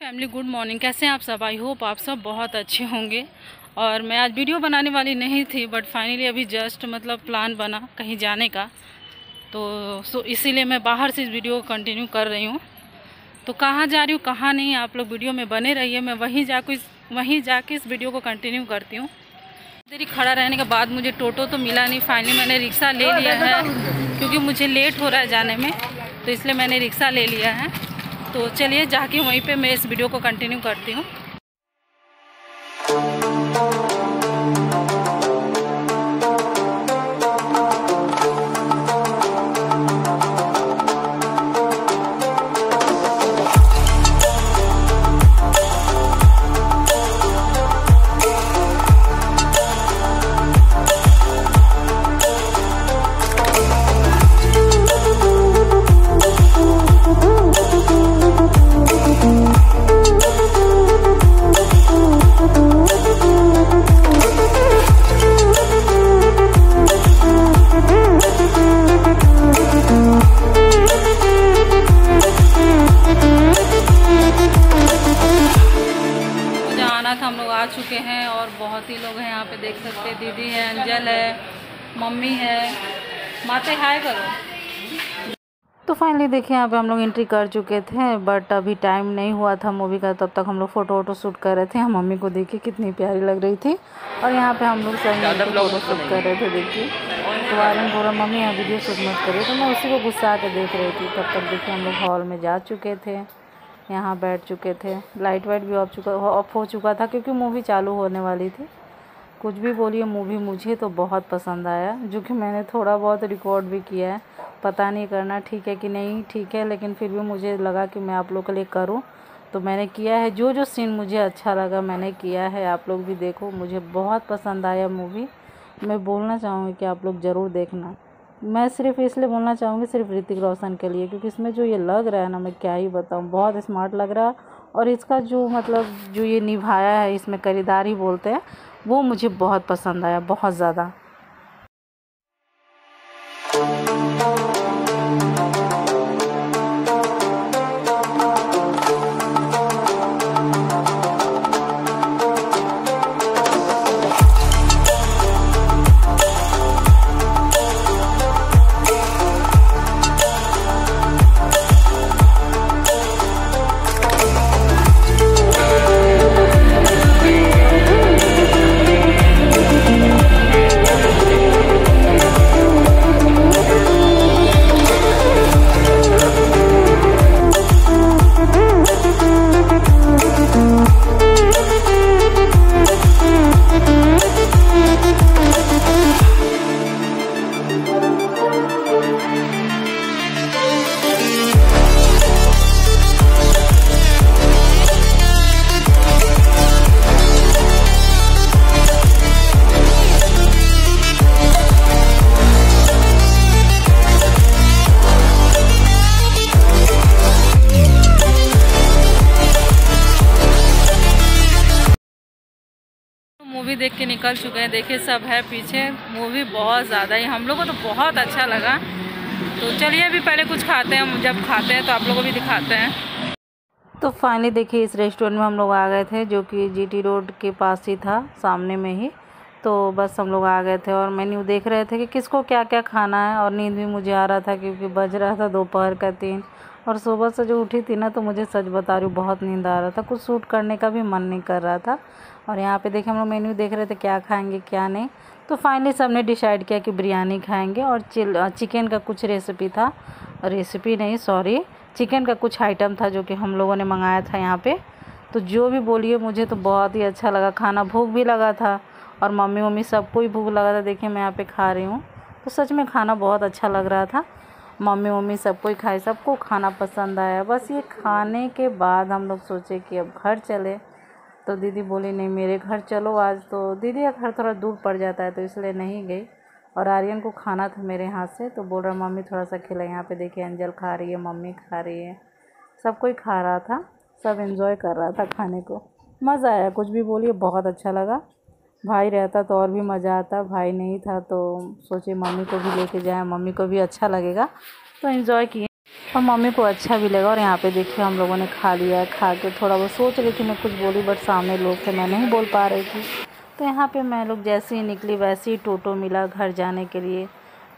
Family good morning. कैसे हैं आप सब? आई होप आप सब बहुत अच्छे होंगे। और मैं आज वीडियो बनाने वाली नहीं थी बट फाइनली अभी जस्ट मतलब प्लान बना कहीं जाने का। तो सो इसीलिए मैं बाहर से इस वीडियो को कंटिन्यू कर रही हूँ। तो कहाँ जा रही हूँ कहाँ नहीं आप लोग वीडियो में बने रहिए। मैं वहीं जाकर इस वहीं जाके इस वीडियो को कंटिन्यू करती हूँ। देरी खड़ा रहने के बाद मुझे टोटो तो मिला नहीं। फाइनली मैंने रिक्शा ले लिया है क्योंकि मुझे लेट हो रहा है जाने में। तो इसलिए मैंने रिक्शा ले लिया है। तो चलिए जाके वहीं पे मैं इस वीडियो को कंटिन्यू करती हूँ। अंजल है मम्मी है माते हाय करो। तो फाइनली देखिए यहाँ पे हम लोग एंट्री कर चुके थे बट अभी टाइम नहीं हुआ था मूवी का तब तक हम लोग फ़ोटो वोटो शूट कर रहे थे। हम मम्मी को देखिए कितनी प्यारी लग रही थी। और यहाँ पे हम लोग सही फ़ोटो शूट कर रहे थे देखिए। तो आर्यन बोला मम्मी यहाँ वीडियो शूट मत करिए। तो मैं उसी को गुस्सा के देख रही थी। तब तक देखिए हम लोग हॉल में जा चुके थे। यहाँ बैठ चुके थे। लाइट वाइट भी ऑफ़ चुका ऑफ़ हो चुका था क्योंकि मूवी चालू होने वाली थी। कुछ भी बोलिए, मूवी मुझे तो बहुत पसंद आया, जो कि मैंने थोड़ा बहुत रिकॉर्ड भी किया है। पता नहीं करना ठीक है कि नहीं, ठीक है, लेकिन फिर भी मुझे लगा कि मैं आप लोग के लिए करूँ। तो मैंने किया है, जो जो सीन मुझे अच्छा लगा मैंने किया है। आप लोग भी देखो, मुझे बहुत पसंद आया मूवी मैं बोलना चाहूँगी कि आप लोग ज़रूर देखना। मैं सिर्फ़ इसलिए बोलना चाहूँगी, सिर्फ़ ऋतिक रोशन के लिए, क्योंकि इसमें जो ये लग रहा है ना, मैं क्या ही बताऊँ, बहुत स्मार्ट लग रहा। है और इसका जो मतलब जो ये निभाया है, इसमें करीदारी बोलते हैं वो मुझे बहुत पसंद आया बहुत ज़्यादा। मूवी देख के निकल चुके हैं। देखिए, सब है पीछे। मूवी बहुत ज़्यादा ही। हम लोग को तो बहुत अच्छा लगा। तो चलिए, अभी पहले कुछ खाते हैं। जब खाते हैं तो आप लोगों को भी दिखाते हैं। तो फाइनली देखिए, इस रेस्टोरेंट में हम लोग आ गए थे, जो कि जीटी रोड के पास ही था, सामने में ही। तो बस हम लोग आ गए थे और मेन्यू देख रहे थे कि किसको क्या क्या खाना है। और नींद भी मुझे आ रहा था, क्योंकि बज रहा था दोपहर का तीन। और सुबह से जो उठी थी ना तो मुझे सच बता रही हूँ, बहुत नींद आ रहा था। कुछ सूट करने का भी मन नहीं कर रहा था। और यहाँ पे देखिए हम लोग मेन्यू देख रहे थे क्या खाएँगे, क्या नहीं। तो फाइनली सबने डिसाइड किया कि बिरयानी खाएँगे और चिकन का कुछ रेसिपी था। रेसिपी नहीं सॉरी चिकन का कुछ आइटम था जो कि हम लोगों ने मंगाया था यहाँ पे। तो जो भी बोलिए, मुझे तो बहुत ही अच्छा लगा। खाना भूख भी लगा था और मम्मी मम्मी सबको ही भूख लगा था। देखिए मैं यहाँ पे खा रही हूँ। तो सच में खाना बहुत अच्छा लग रहा था। मम्मी मम्मी सबको ही खाए, सबको खाना पसंद आया। बस ये खाने के बाद हम लोग सोचे कि अब घर चले। तो दीदी बोली, नहीं, मेरे घर चलो आज। तो दीदी का घर थोड़ा दूर पड़ जाता है तो इसलिए नहीं गई। और आर्यन को खाना था मेरे हाथ से तो बोल रहा, मम्मी थोड़ा सा खिला, यहाँ पे देखिए अंजल खा रही है, मम्मी खा रही है। सब कोई खा रहा था, सब इन्जॉय कर रहा था खाने को। मज़ा आया, कुछ भी बोलिए, बहुत अच्छा लगा। भाई रहता तो और भी मज़ा आता, भाई नहीं था तो सोचे मम्मी को भी लेके जाए, मम्मी को भी अच्छा लगेगा। तो इन्जॉय किए। और मम्मी को अच्छा भी लगा और यहाँ पे देखिए हम लोगों ने खा लिया, खा के थोड़ा बहुत सोच रही थी मैं कुछ बोली बट सामने लोग थे, मैं नहीं बोल पा रही थी। तो यहाँ पे मैं लोग जैसे ही निकली, वैसे ही टोटो मिला घर जाने के लिए।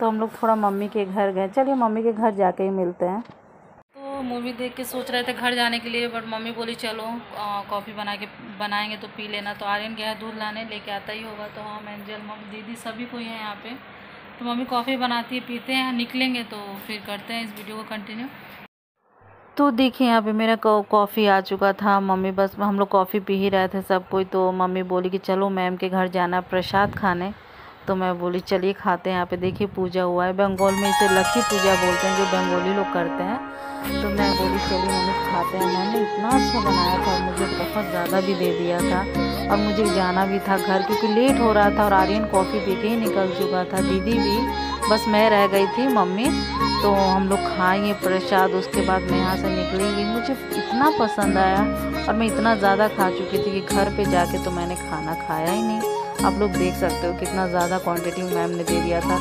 तो हम लोग थोड़ा मम्मी के घर गए। चलिए मम्मी के घर जाके ही मिलते हैं। तो मूवी देख के सोच रहे थे घर जाने के लिए बट मम्मी बोली, चलो कॉफ़ी बना के, बनाएँगे तो पी लेना। तो आर्यन गया दूध लाने, लेके आता ही होगा। तो हाँ एंजल मम्मी दीदी सभी को ही है यहाँ पे। तो मम्मी कॉफ़ी बनाती है, पीते हैं, निकलेंगे तो फिर करते हैं इस वीडियो को कंटिन्यू तो देखिए, यहाँ पे मेरा कॉफ़ी आ चुका था। मम्मी बस हम लोग कॉफ़ी पी ही रहे थे सब कोई तो मम्मी बोली कि चलो मैम के घर जाना प्रसाद खाने। तो मैं बोली, चलिए खाते हैं, यहाँ पे देखिए पूजा हुआ है। बंगाल में इसे लक्की पूजा बोलते हैं, जो बंगाली लोग करते हैं। तो मैं बोली, चलिए मम्मी खाते हैं। मैंने इतना अच्छा बनाया था और मुझे बहुत ज़्यादा भी दे दिया था। और मुझे जाना भी था घर, क्योंकि लेट हो रहा था और आर्यन कॉफ़ी पी के ही निकल चुका था। दीदी भी, बस मैं रह गई थी मम्मी तो हम लोग खाएँगे प्रसाद, उसके बाद मैं यहाँ से निकलेंगे। मुझे इतना पसंद आया और मैं इतना ज़्यादा खा चुकी थी कि घर पे जाके तो मैंने खाना खाया ही नहीं। आप लोग देख सकते हो कितना ज़्यादा क्वांटिटी में मैम ने दे दिया था।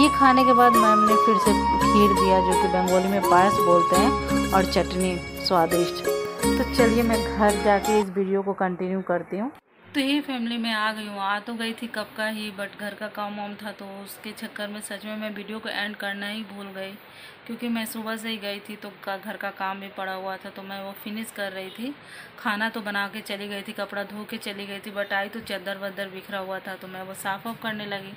ये खाने के बाद मैम ने फिर से खीर दिया, जो कि बंगाली में पायस बोलते हैं, और चटनी स्वादिष्ट। तो चलिए मैं घर जाके इस वीडियो को कंटिन्यू करती हूँ। तो यही फैमिली में आ गई हूँ। आ तो गई थी कब का ही बट घर का काम वाम था तो उसके चक्कर में सच में मैं वीडियो को एंड करना ही भूल गई। क्योंकि मैं सुबह से ही गई थी तो का, घर का काम भी पड़ा हुआ था तो मैं वो फिनिश कर रही थी। खाना तो बना के चली गई थी, कपड़ा धो के चली गई थी बट आई तो चद्दर वद्दर बिखरा हुआ था तो मैं वो साफ़ ऑफ़ करने लगी।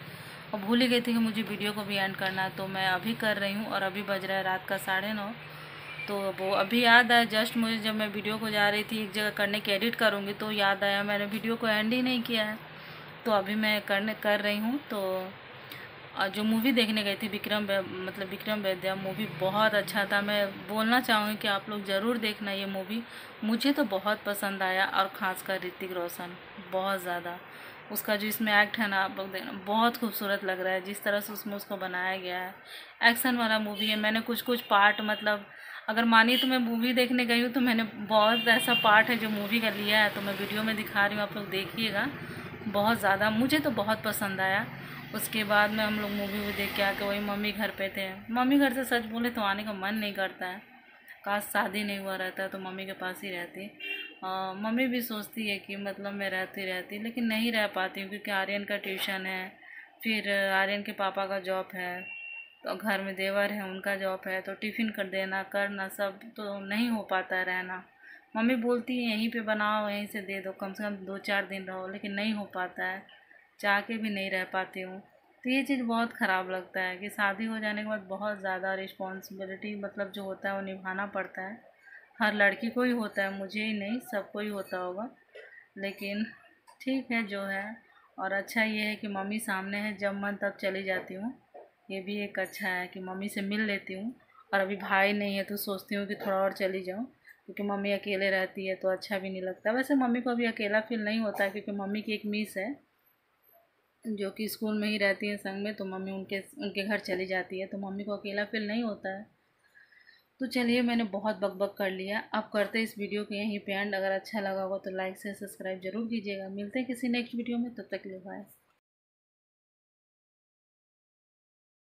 और भूल ही गई थी कि मुझे वीडियो को भी एंड करना तो मैं अभी कर रही हूँ और अभी बज रहा है रात का साढ़े नौ। तो वो अभी याद आया, जस्ट मुझे जब मैं वीडियो को जा रही थी, एक जगह करने की एडिट करूँगी तो याद आया मैंने वीडियो को एंड ही नहीं किया है। तो अभी मैं करने, कर रही हूँ तो जो मूवी देखने गई थी, विक्रम मतलब विक्रम वैद्या मूवी बहुत अच्छा था। मैं बोलना चाहूँगी कि आप लोग ज़रूर देखना ये मूवी मुझे तो बहुत पसंद आया, और ख़ासकर ऋतिक रोशन, बहुत ज़्यादा। उसका जो इसमें एक्ट है ना, आप लोग देखना बहुत खूबसूरत लग रहा है। जिस तरह से उसमें उसको बनाया गया है। एक्शन वाला मूवी है। मैंने कुछ कुछ पार्ट मतलब अगर मानिए तो मैं मूवी देखने गई हूँ तो मैंने बहुत ऐसा पार्ट है जो मूवी का लिया है तो मैं वीडियो में दिखा रही हूँ, आप लोग देखिएगा। बहुत ज़्यादा, मुझे तो बहुत पसंद आया। उसके बाद में हम लोग मूवी भी देख के आके वही मम्मी घर पे थे। मम्मी घर से सच बोले तो आने का मन नहीं करता है। काश शादी नहीं हुआ रहता तो मम्मी के पास ही रहती। मम्मी भी सोचती है कि मतलब मैं रहती रहती, लेकिन नहीं रह पाती हूँ, क्योंकि आर्यन का ट्यूशन है, फिर आर्यन के पापा का जॉब है। तो घर में देवर है, उनका जॉब है तो टिफ़िन कर देना, करना, सब तो नहीं हो पाता है रहना। मम्मी बोलती है, यहीं पे बनाओ, यहीं से दे दो, कम से कम दो चार दिन रहो, लेकिन नहीं हो पाता है। चाह के भी नहीं रह पाती हूँ। तो ये चीज़ बहुत ख़राब लगता है कि शादी हो जाने के बाद बहुत ज़्यादा रिस्पॉन्सिबिलिटी मतलब जो होता है, वो निभाना पड़ता है। हर लड़की को ही होता है, मुझे ही नहीं, सबको ही होता होगा। लेकिन ठीक है, जो है। और अच्छा ये है कि मम्मी सामने है, जब मन तब चली जाती हूँ। ये भी एक अच्छा है कि मम्मी से मिल लेती हूँ। और अभी भाई नहीं है तो सोचती हूँ कि थोड़ा और चली जाऊँ, क्योंकि मम्मी अकेले रहती है तो अच्छा भी नहीं लगता। वैसे मम्मी को अभी अकेला फील नहीं होता क्योंकि मम्मी की एक मिस है, जो कि स्कूल में ही रहती है संग में तो मम्मी उनके उनके घर चली जाती है तो मम्मी को अकेला फील नहीं होता है। तो चलिए मैंने बहुत बकबक बक कर लिया। अब करते इस वीडियो के यहीं पे एंड अगर अच्छा लगा होगा तो लाइक से सब्सक्राइब ज़रूर कीजिएगा। मिलते हैं किसी नेक्स्ट वीडियो में। तब तो तक ले बाय